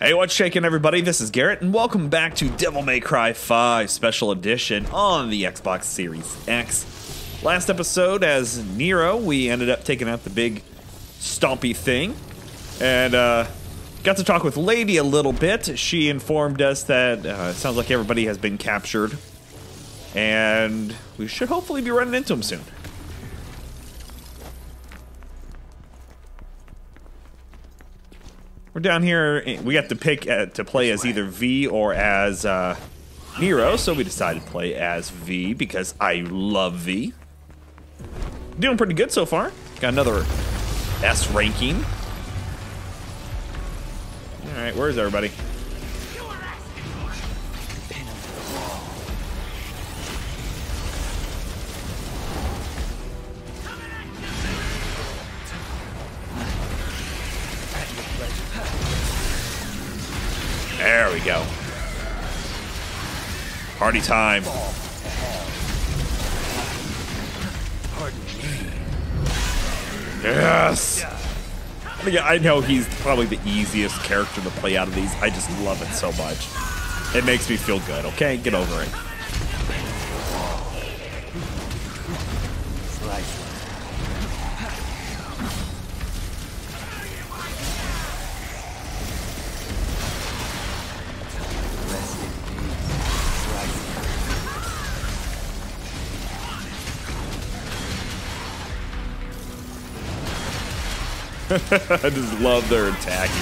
Hey, what's shaking, everybody? This is Garrett, and welcome back to Devil May Cry 5 Special Edition on the Xbox Series X. Last episode, as Nero, we ended up taking out the big stompy thing, and uh, got to talk with Lady a little bit. She informed us that uh, it sounds like everybody has been captured, and we should hopefully be running into them soon. We're down here. We got to pick uh, to play as either V or as uh, Nero, so we decided to play as V because I love V. Doing pretty good so far. Got another S ranking. All right, where's everybody? Party time. Yes. Yeah, I know he's probably the easiest character to play out of these. I just love it so much. It makes me feel good, okay? Get over it. I just love their attacking.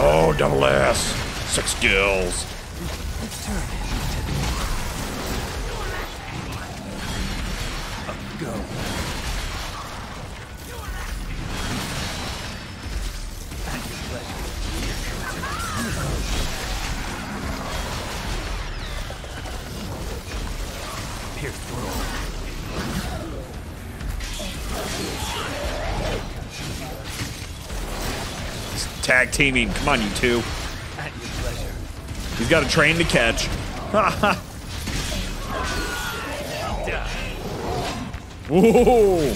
Oh, double S. Six kills. Go. Pierce Tag teaming. Come on, you two. At your pleasure. He's got a train to catch. Whoa.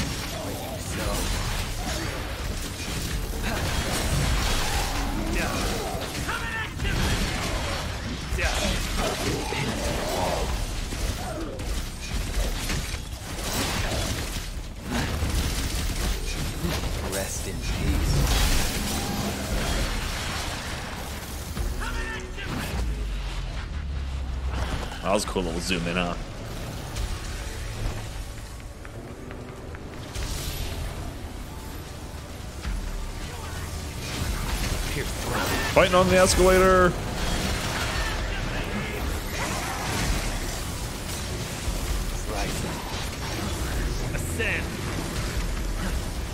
Rest in peace. That was a cool little zoom in, huh? Fighting on the escalator.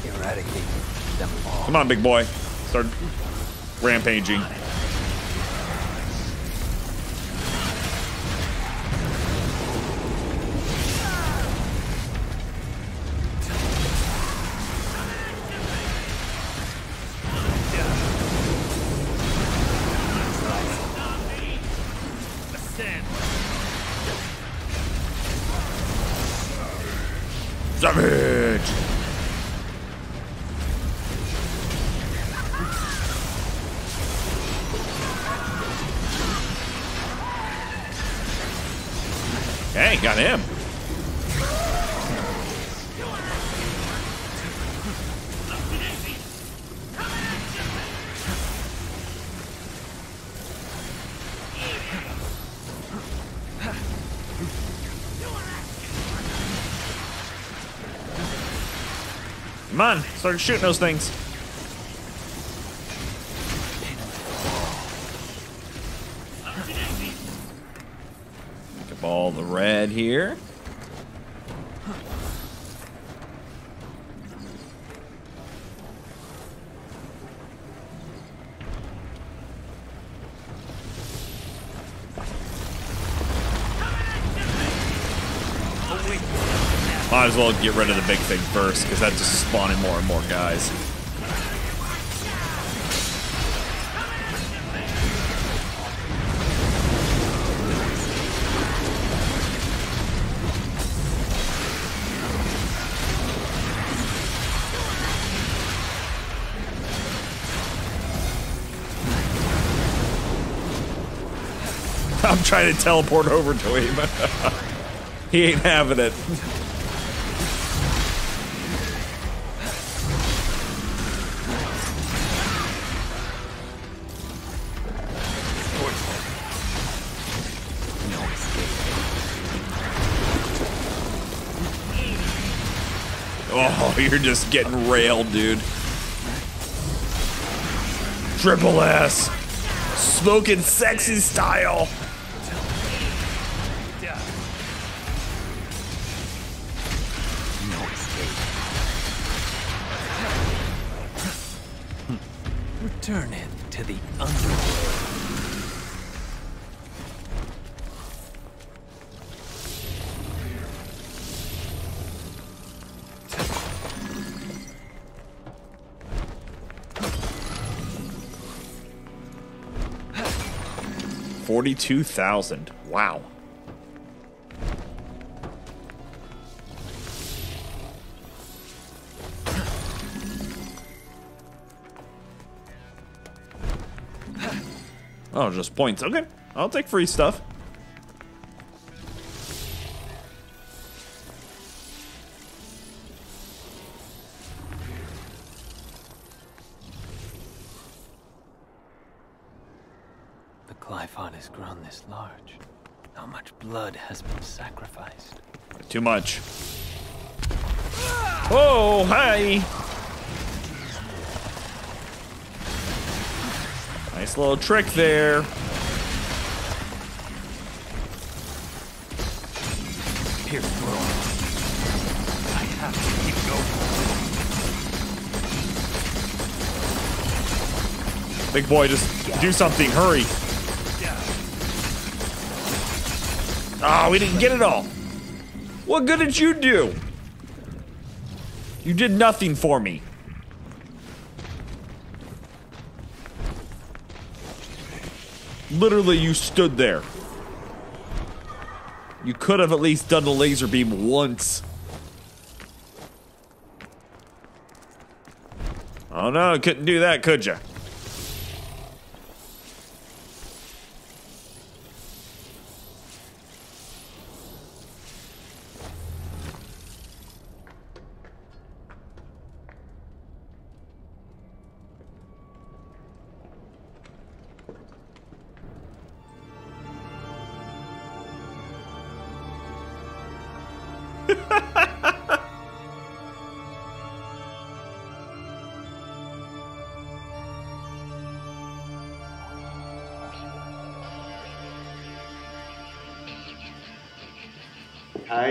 Eradicate them all. Come on, big boy. Start rampaging. Savage! Come on, start shooting those things. Up all the red here. well get rid of the big thing first, because that's just spawning more and more guys. I'm trying to teleport over to him. he ain't having it. you're just getting railed, dude. Triple S. Smoking sexy style. Return it to the underworld. Forty-two thousand. Wow. Oh, just points. Okay, I'll take free stuff. Too much. Oh, hi. Nice little trick there. Through. I have to keep going. Big boy, just do something. Hurry. Ah, we didn't get it all. What good did you do? You did nothing for me. Literally, you stood there. You could have at least done the laser beam once. Oh no, couldn't do that, could you?「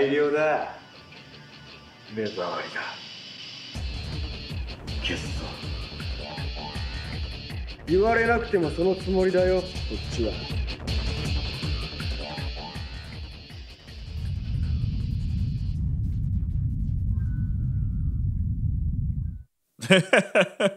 大量だ。目障りだ。消すぞ。言われなくてもそのつもりだよ。こっちは。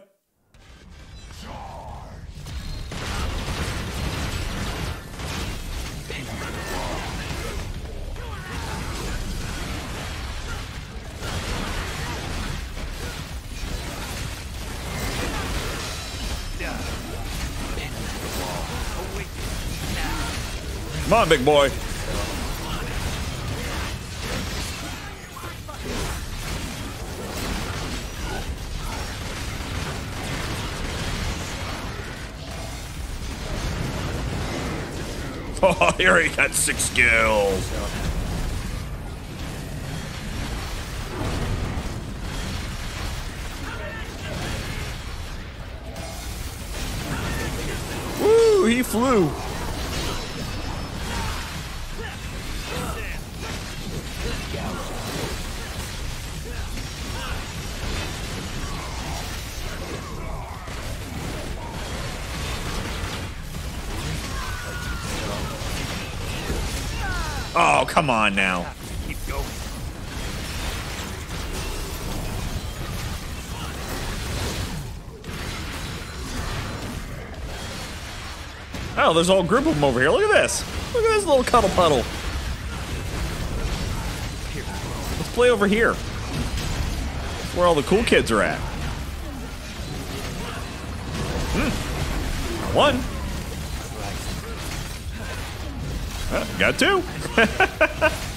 Come on, big boy. Oh, here he got six kills. Woo, he flew. Come on now. Keep going. Oh, there's a whole group of them over here. Look at this. Look at this little cuddle puddle. Let's play over here. That's where all the cool kids are at. Hmm. One. Oh, got two.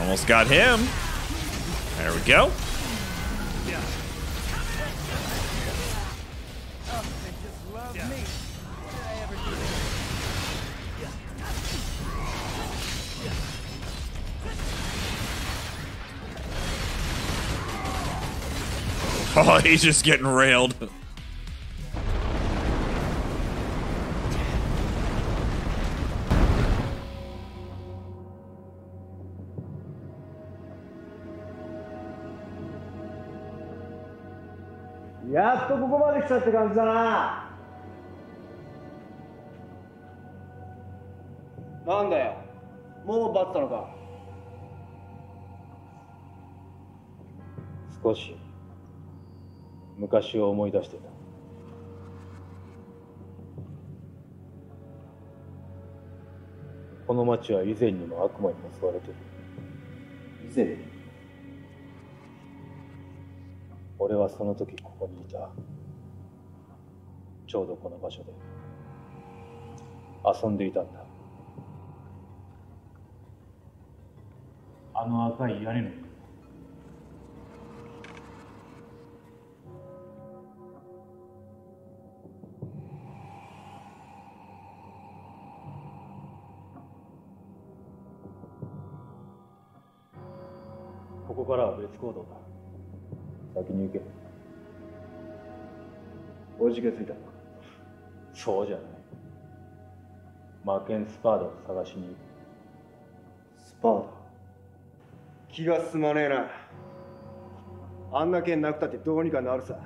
Almost got him. There we go. Oh, he's just getting railed. やっとここまで来たって感じだな。なんだよ。もうバッたのか。少し。昔を思い出してた。この町は以前にも悪魔に襲われてる。以前？俺はその時ここにいた。ちょうどこの場所で。遊んでいたんだ。あの赤い屋根のここからは別行動だ。先に行け。おじけついた。のかそうじゃない。マーケンスパーダを探しに行く。スパーダ気が進まねえな。あんな剣なくたってどうにかなるさ。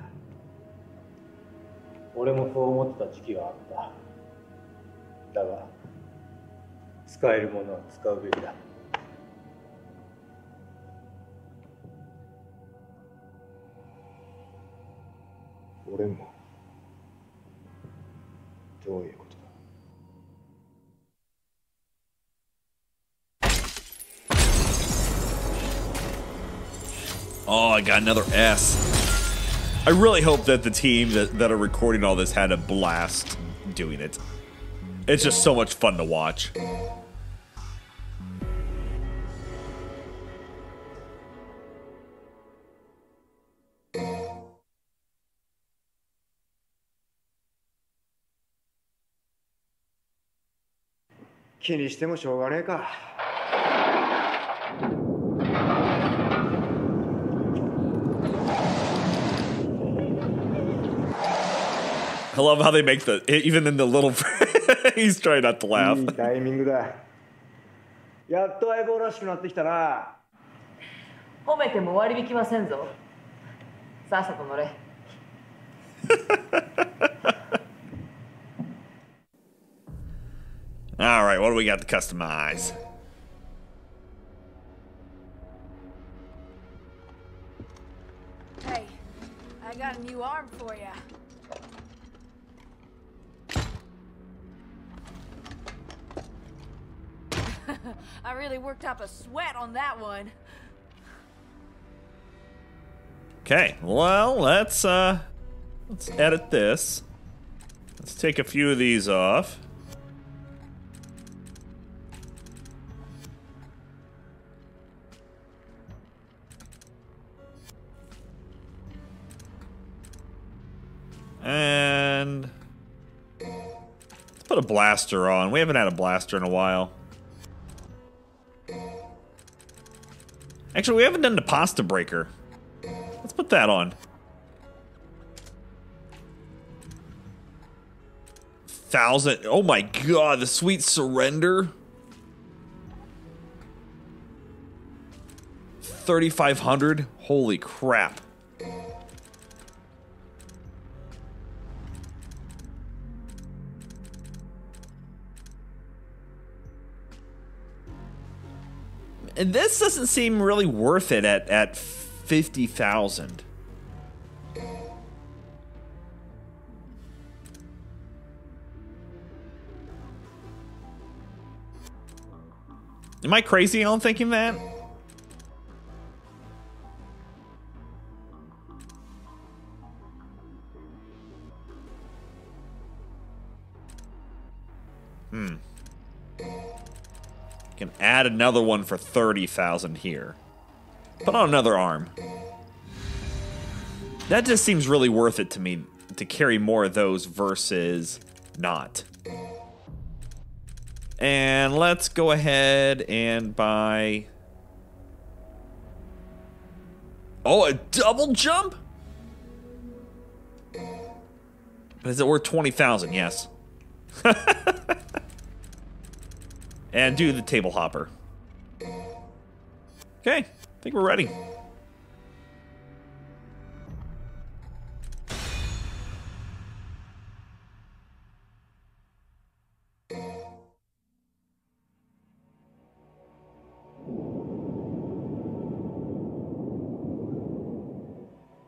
俺もそう思ってた時期があった。だが使えるものは使うべきだ 俺もどういうことだ Oh, I got another S. I really hope that the team that, that are recording all this had a blast doing it. It's just so much fun to watch.「 気にしてもしょうがねえか I love how they make the even in the little. he's trying not to laugh. いいタイミングだやっと相棒らしくなってきたな褒めても割引はせんぞさっさと乗れ All right, what do we got to customize? Hey, I got a new arm for you. I really worked up a sweat on that one. Okay, well, let's uh let's edit this. Let's take a few of these off. Blaster on. We haven't had a blaster in a while. Actually, we haven't done the pasta breaker. Let's put that on. Thousand. Oh my god, the sweet surrender. 3,500. Holy crap. And this doesn't seem really worth it at, at 50,000. Am I crazy on thinking that? Hmm. Can add another one for 30,000 here. Put on another arm. That just seems really worth it to me to carry more of those versus not. And let's go ahead and buy. Oh, a double jump? Is it worth 20,000? Yes. and do the table hopper. Okay, I think we're ready.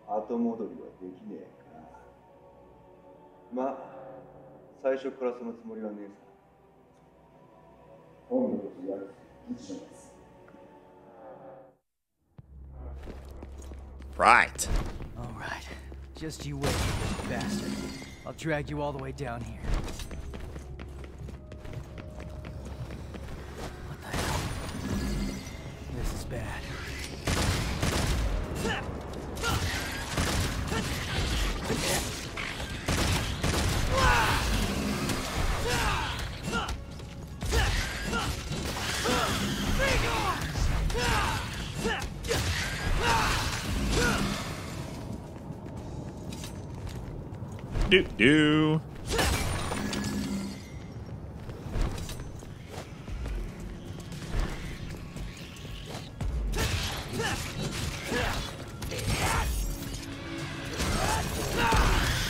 "後戻りはできねえかなまあ最初からそのつもりはねえさ Right. All right. Just you wait, bastard. I'll drag you all the way down here. Do do.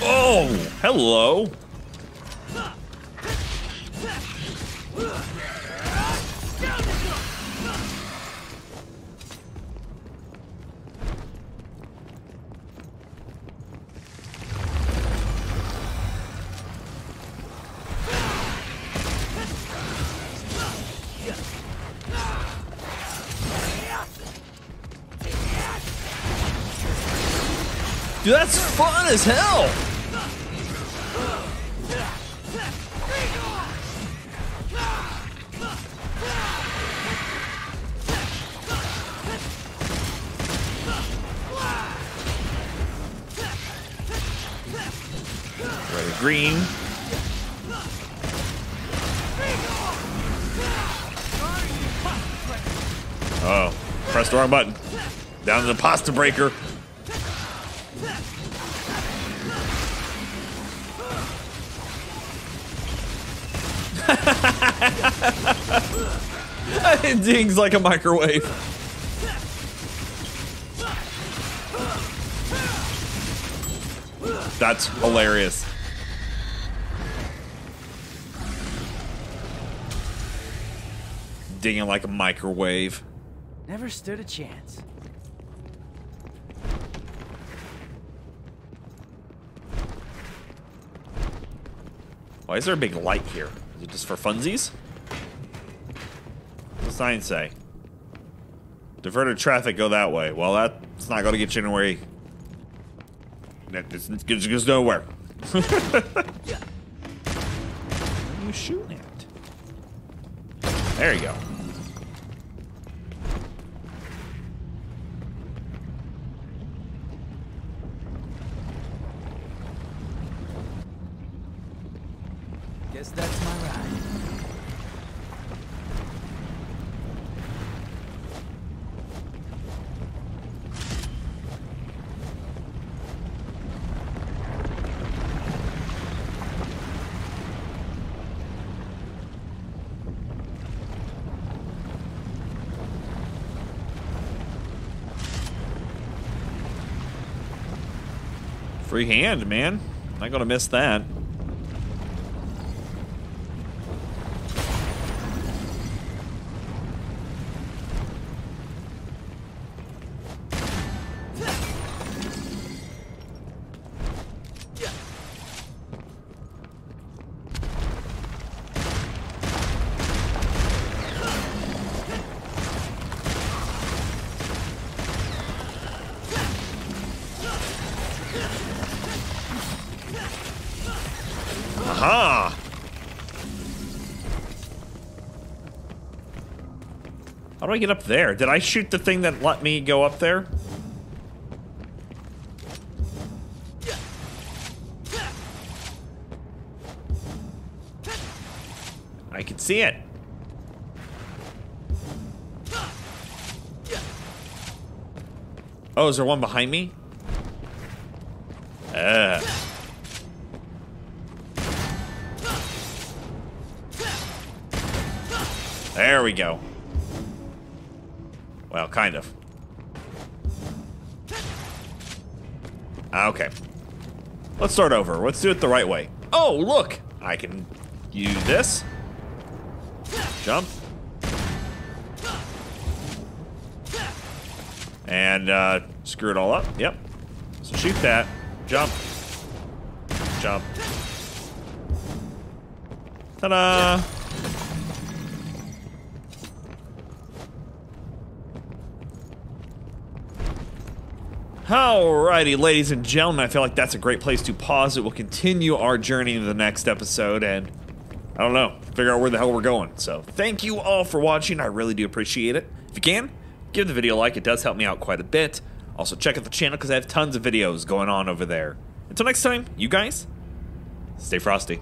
Oh, hello. As hell. Red green. Oh, press the wrong button. Down to the pasta breaker. It dings like a microwave. That's hilarious. Dinging like a microwave. Never stood a chance. Why is there a big light here? Is it just for funsies? Sign say? Diverted traffic, go that way. Well, that's not going to get you anywhere. It's, it goes nowhere. what are you shooting at? There you go. Guess that's my ride. Free hand, man. Not to miss that. Do I get up there? Did I shoot the thing that let me go up there? I can see it. Oh, is there one behind me? Uh. There we go. Well, kind of. Okay. Let's start over. Let's do it the right way. Oh, look! I can use this. Jump. And uh, screw it all up. Yep. So shoot that. Jump. Jump. Ta-da! Alrighty, ladies and gentlemen, I feel like that's a great place to pause it. We'll continue our journey in the next episode and I don't know, figure out where the hell we're going. So thank you all for watching. I really do appreciate it. If you can, give the video a like. It does help me out quite a bit. Also check out the channel because I have tons of videos going on over there. Until next time, you guys, stay frosty.